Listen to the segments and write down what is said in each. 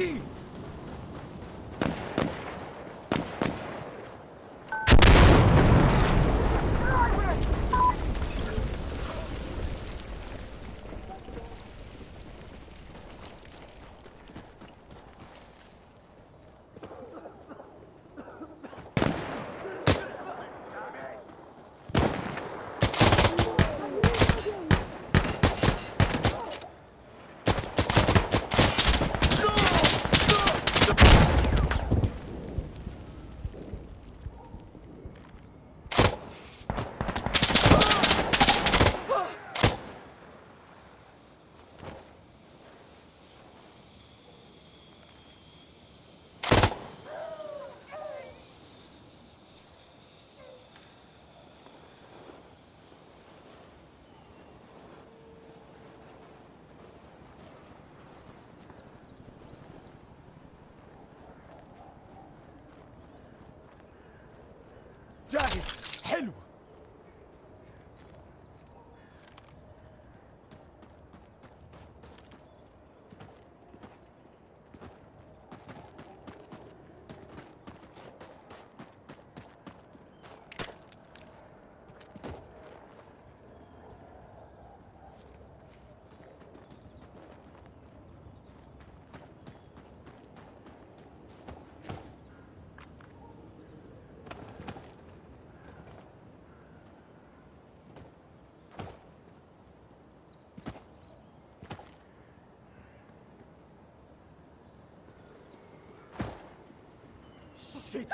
explosive جاهز حلو. Shit.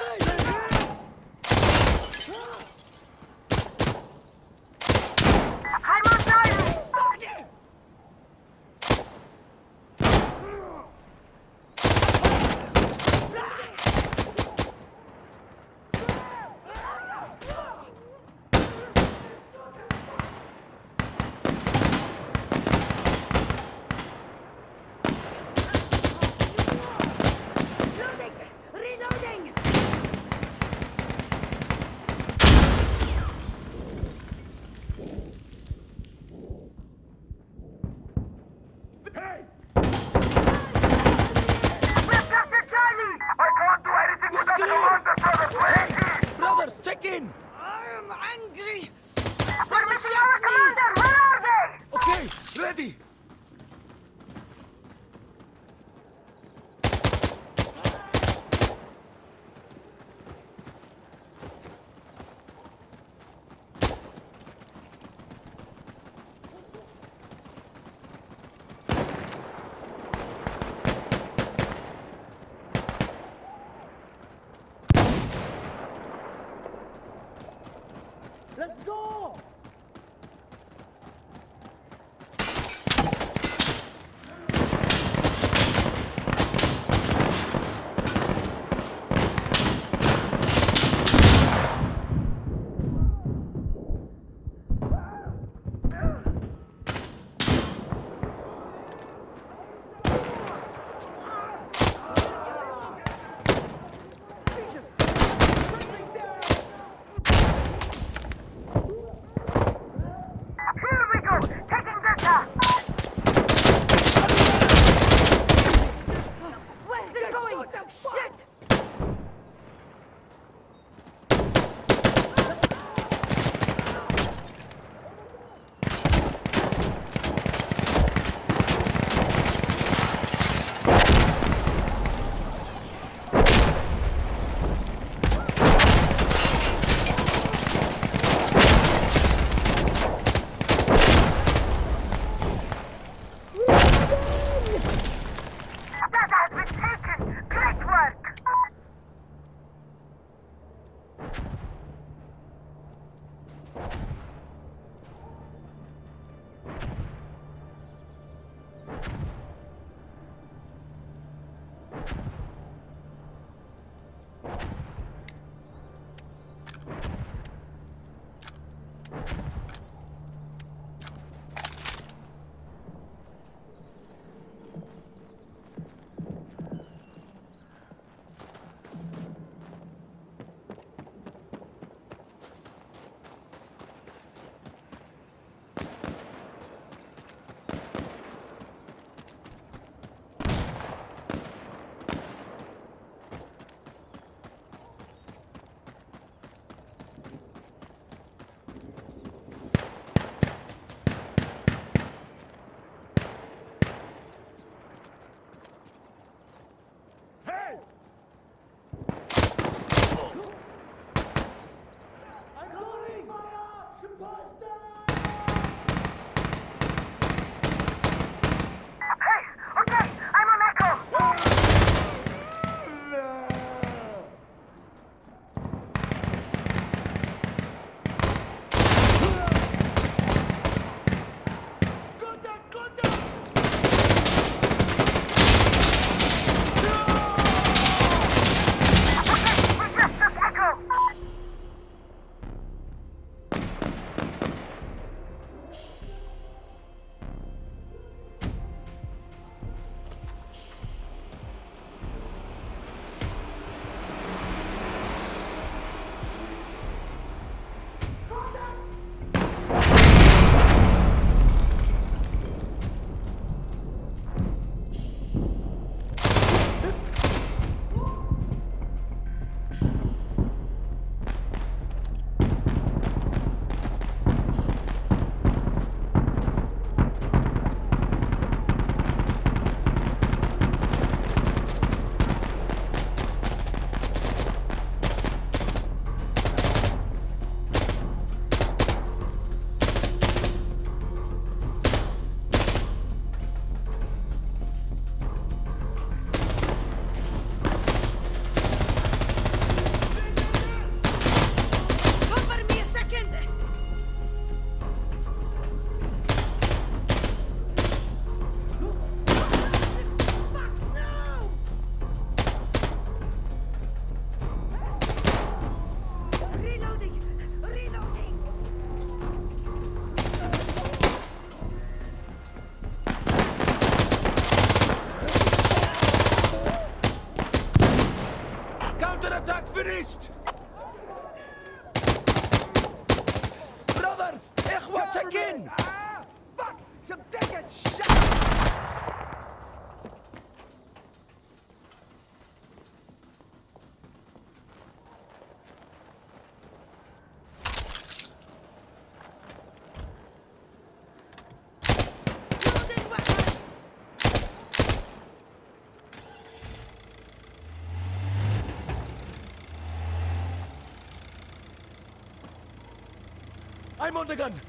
I'm on the gun!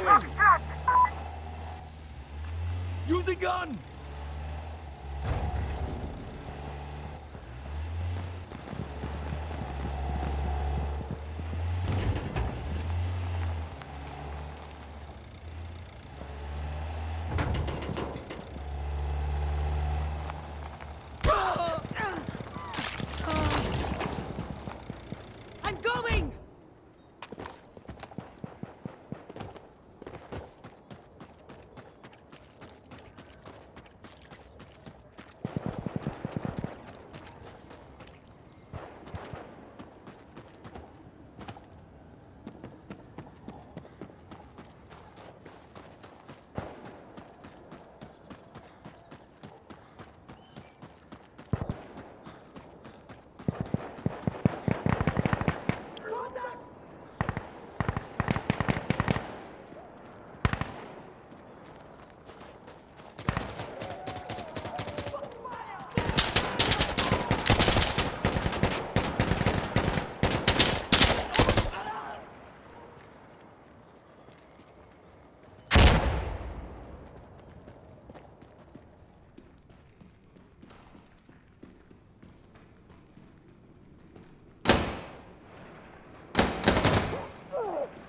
Going! Using gun! I'm going!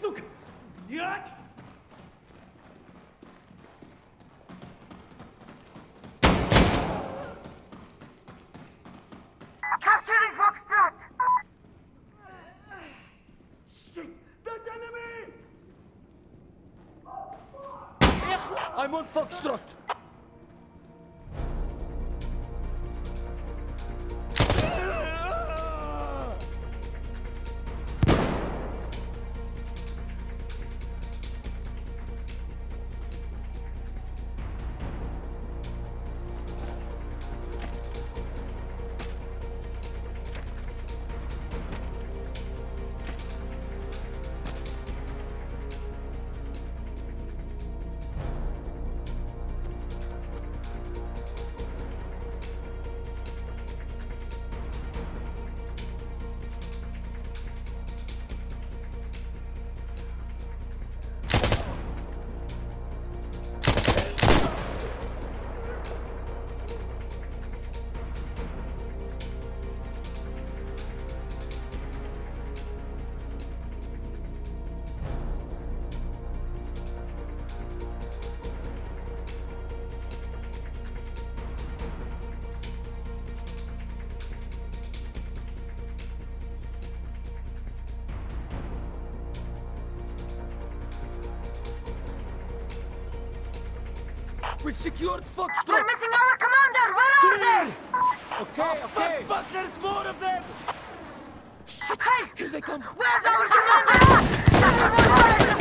Look! Idiot! Capturing Foxtrot! Shit! That's enemy! I'm Foxtrot! We've secured Fox! We're missing our commander! Where are they? Okay, oh, okay! Fuck, fuck, there's more of them! Shit! Hey! Here they come! Where's our commander?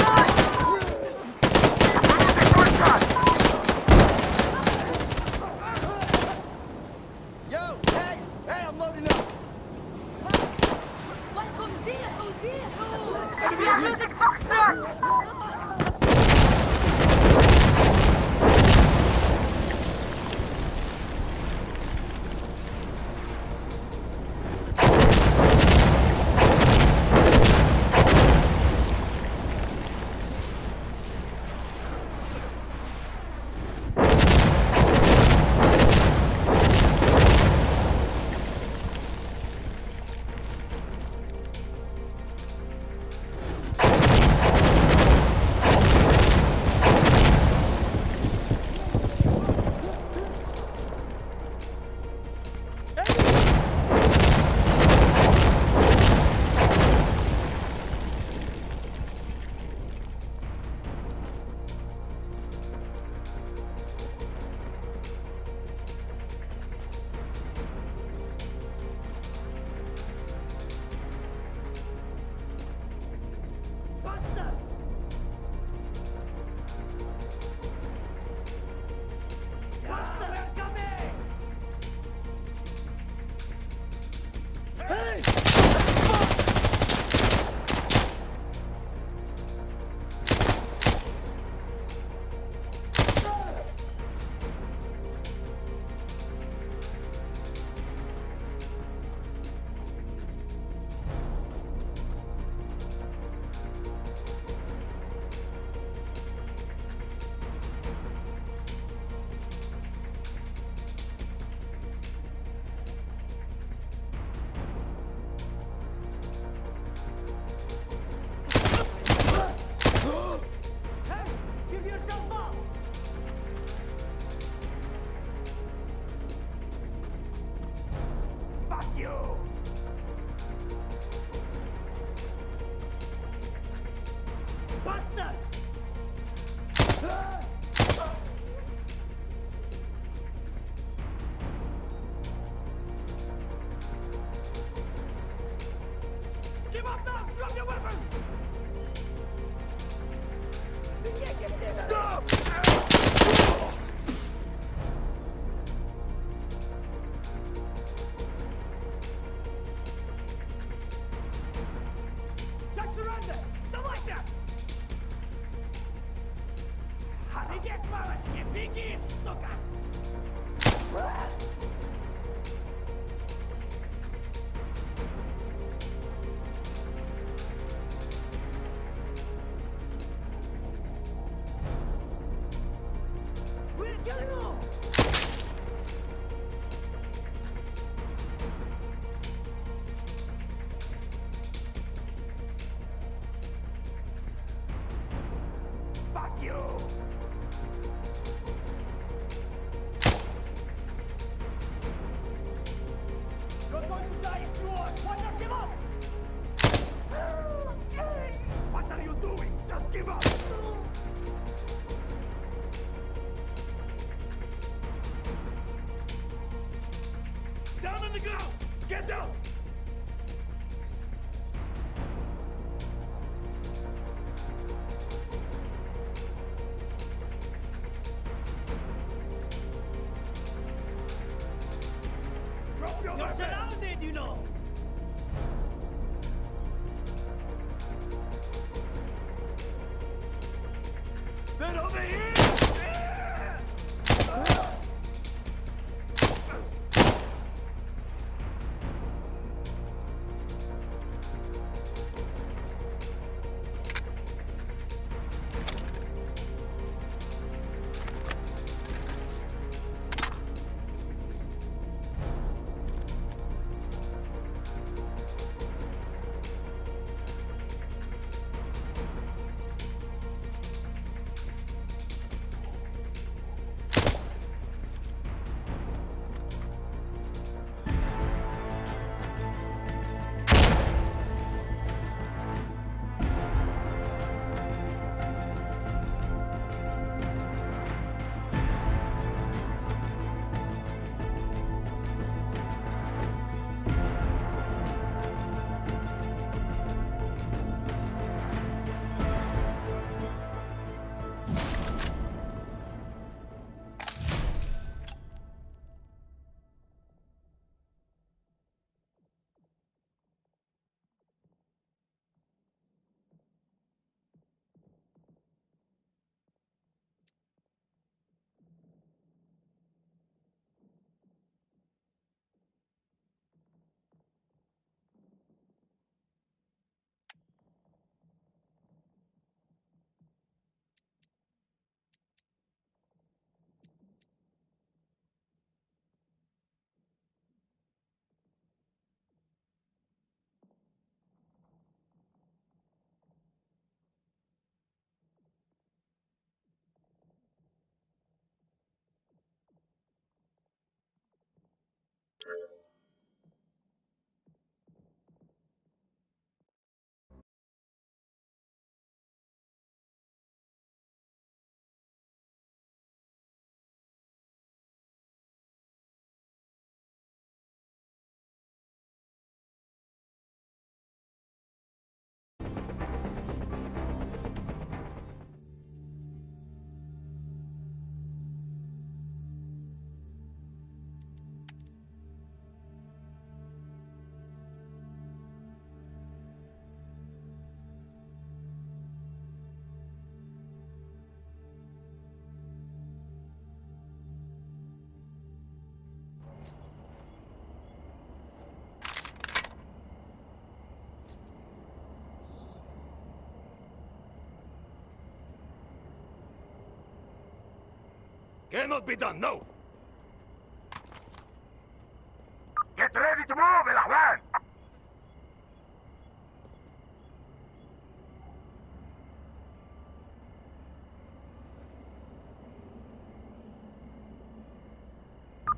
Cannot be done, no! Get ready to move, Elahwan!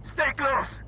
Stay close!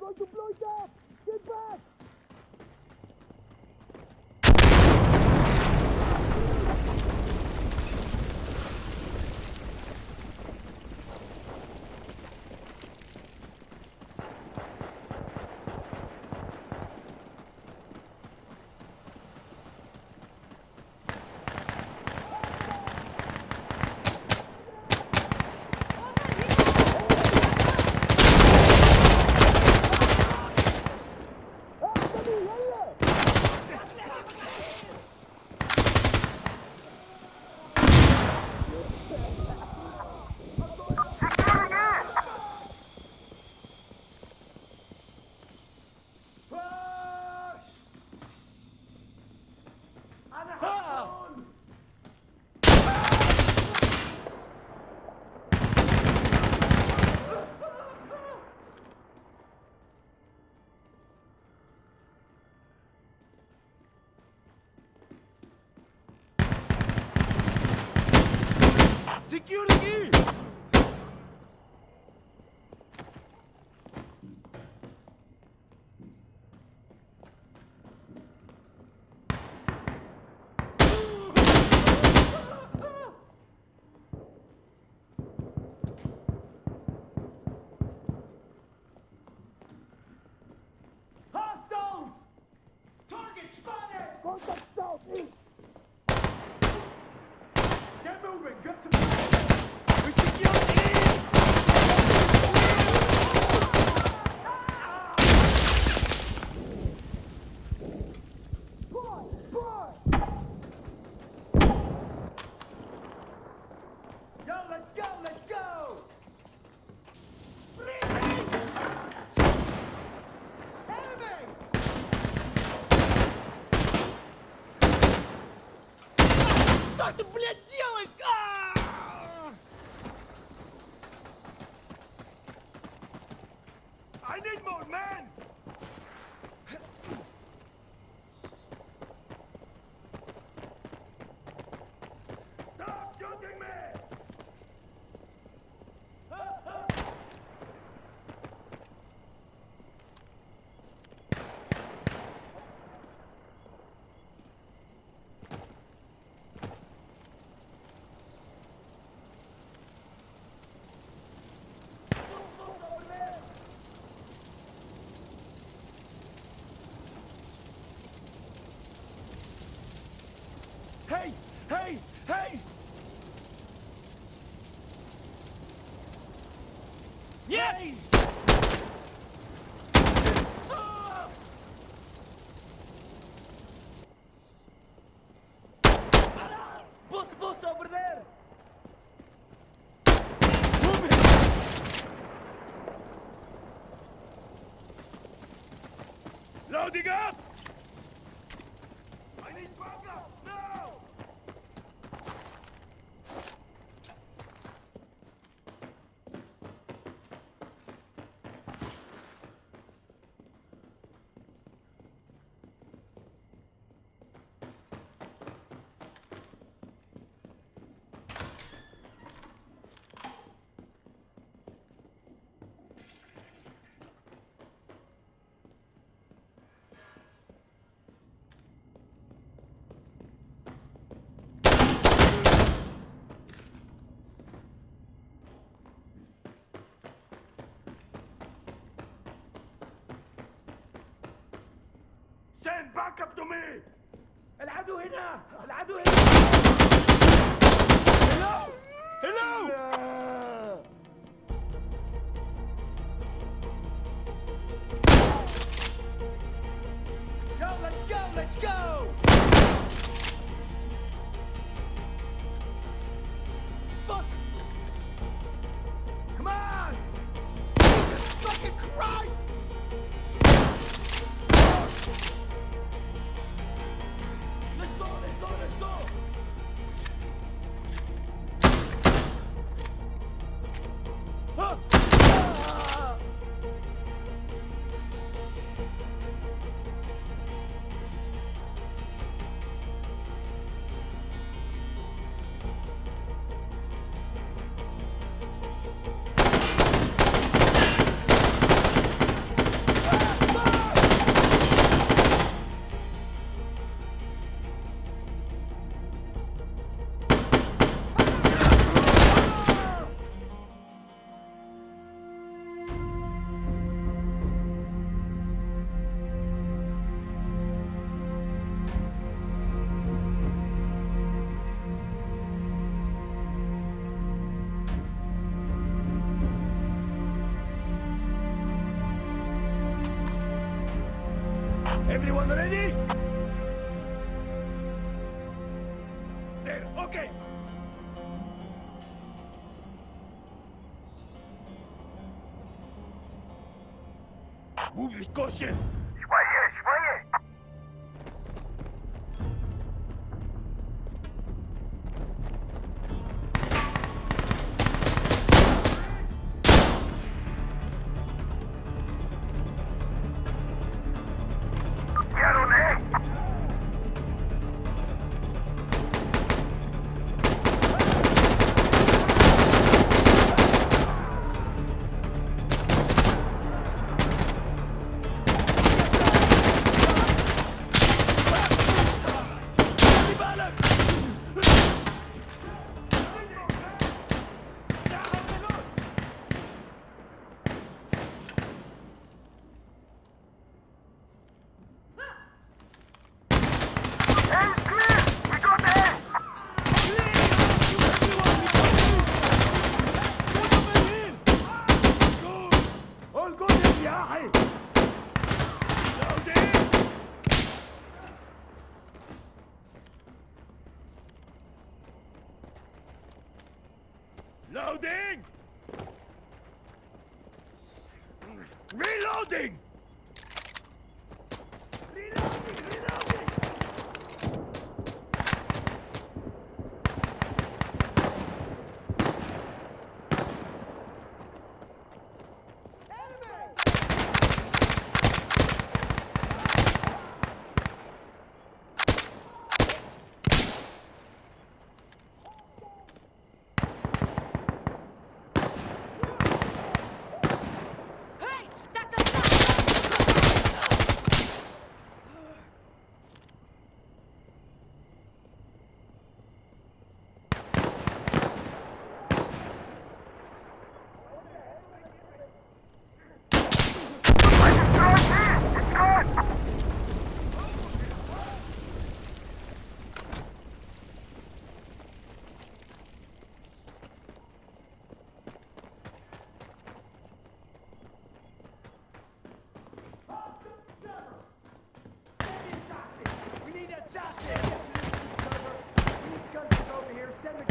going to blow it up! Get back! Good. ¡Hey! ¡Hey! ¡Yeah! Hey. Loading up! مركب دمي العدو هنا العدو هنا. هلو! هلو! Go, let's go, let's go! 线 Send the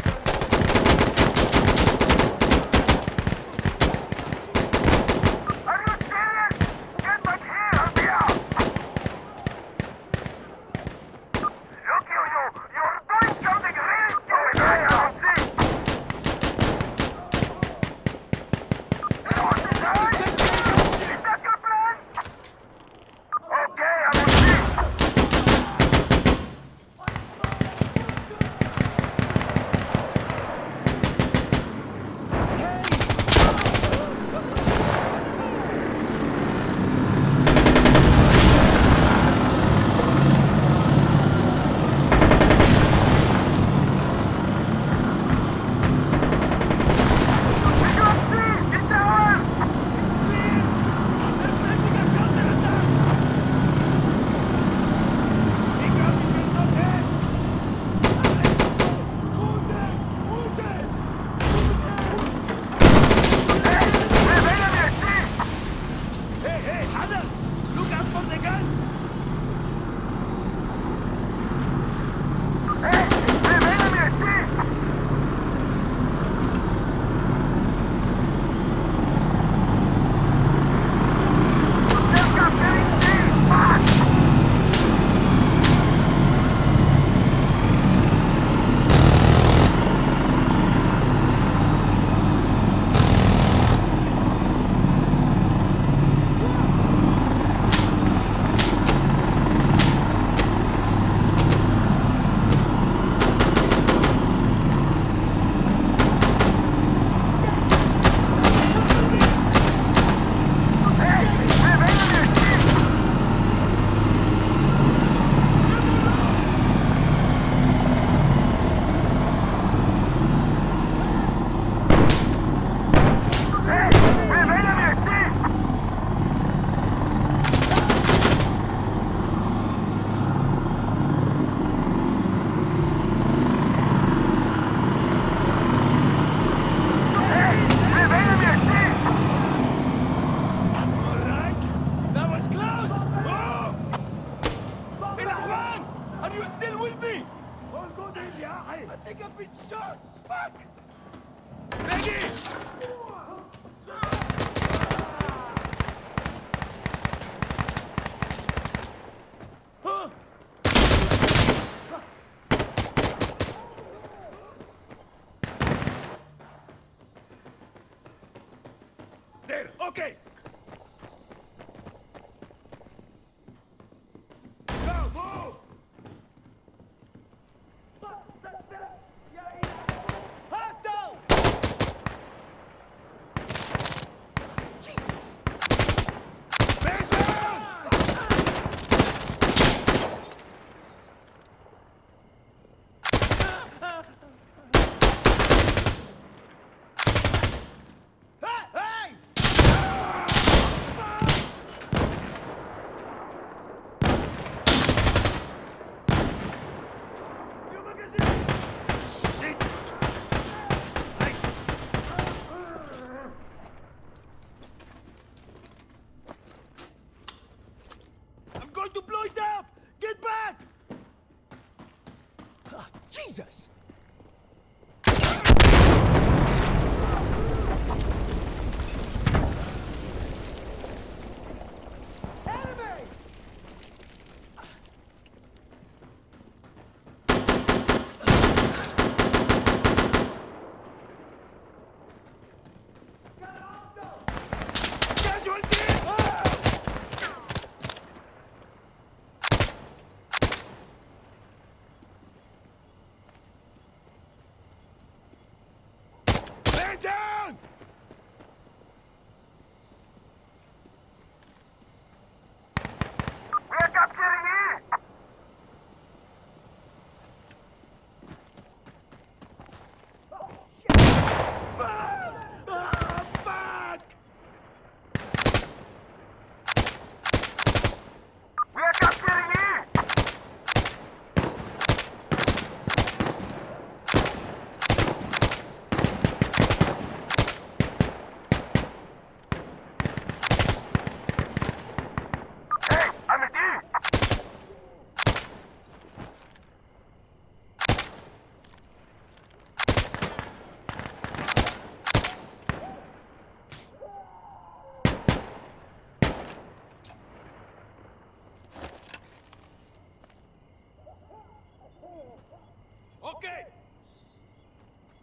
Okay!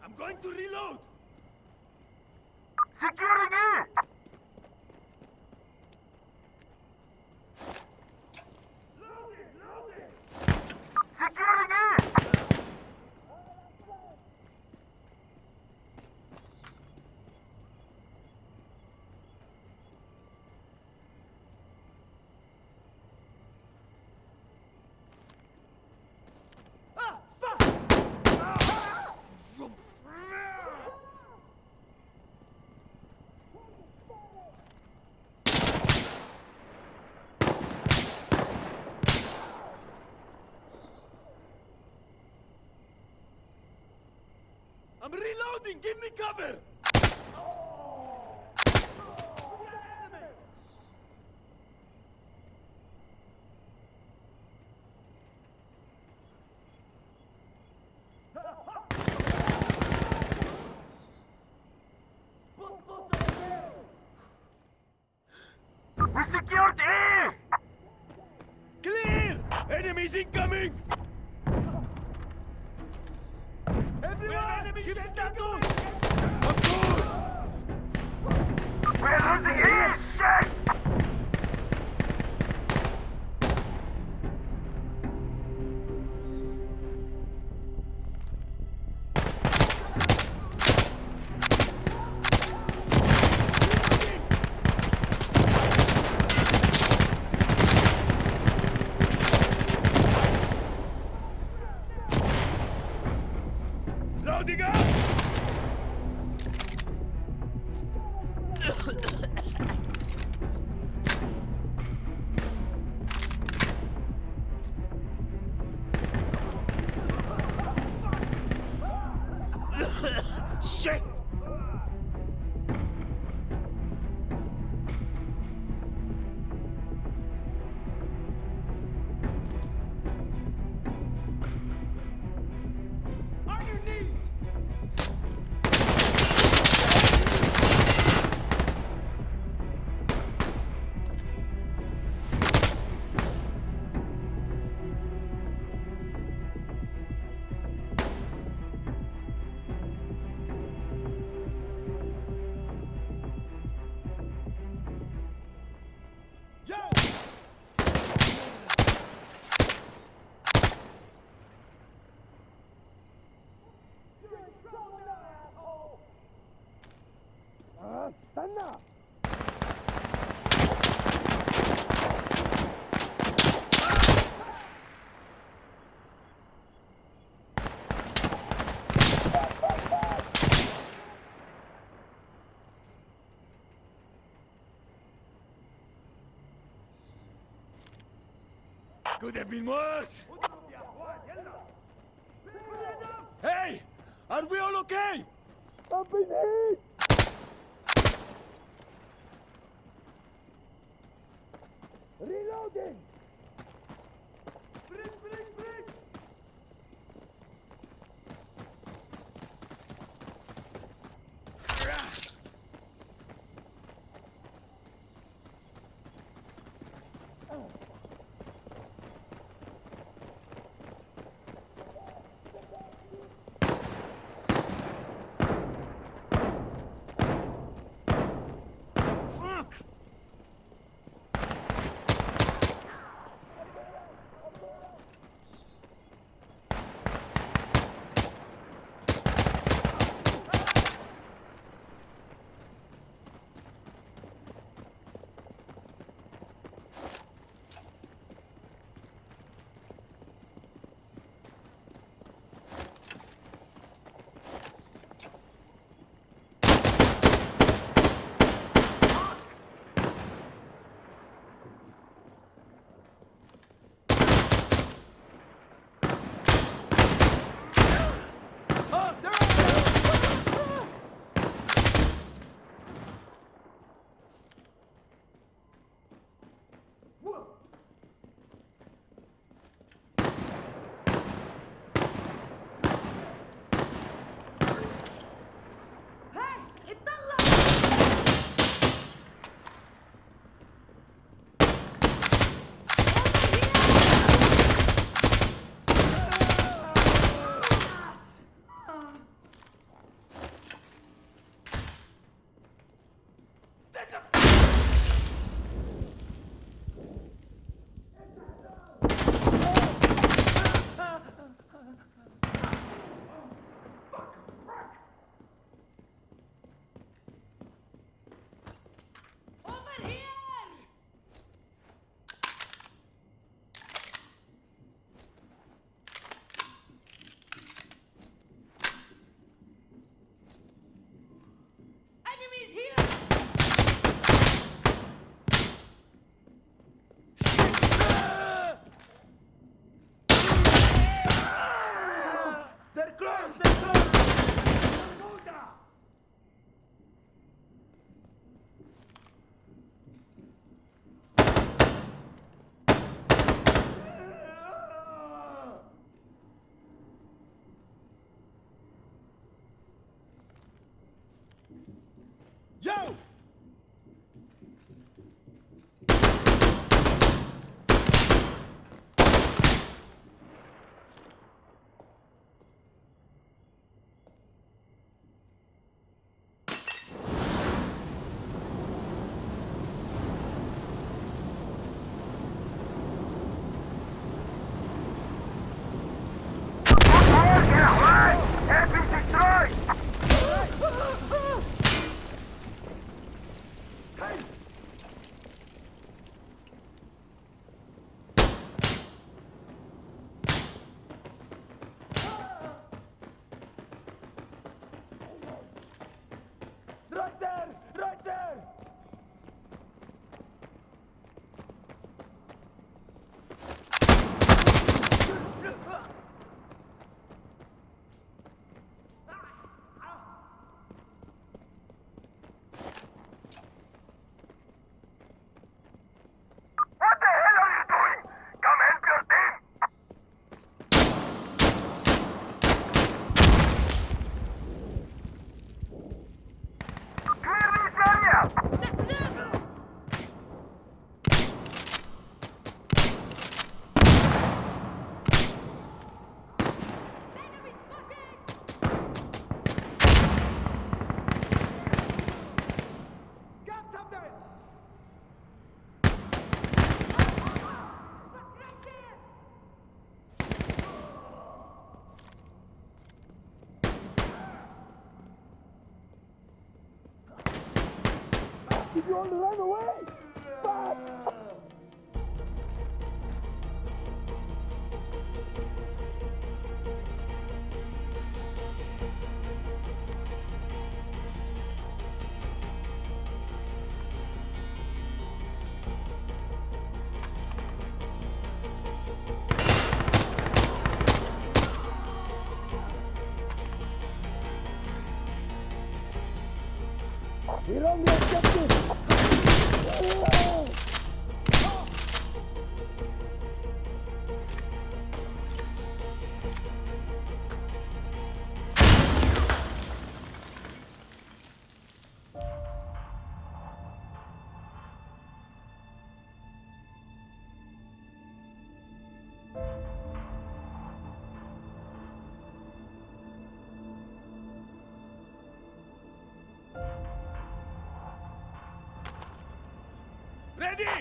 I'm going to reload! Security! I'm reloading! Give me cover! We secured A! Clear! Enemies incoming! Everyone, give status! We're losing air, shit. have been worse! Hey! Are we all okay? I've eh? been! you on the right away.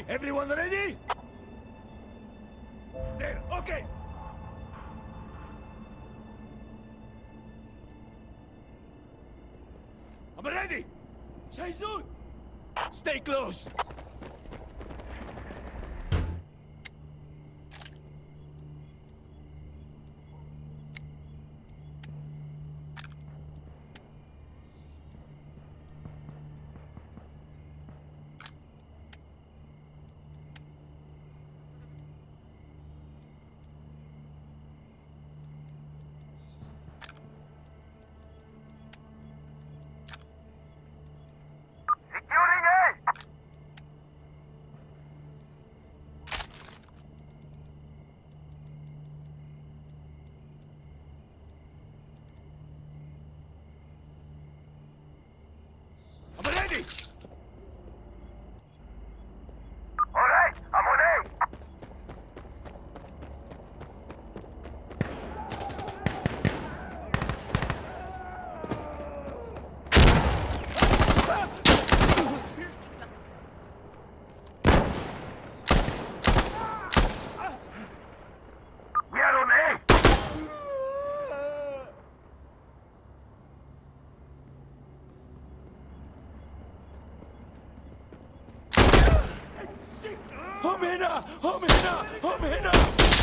Everyone ready? There, okay. I'm ready. Shaizu! Stay close. I'm in! I'm in! I'm in!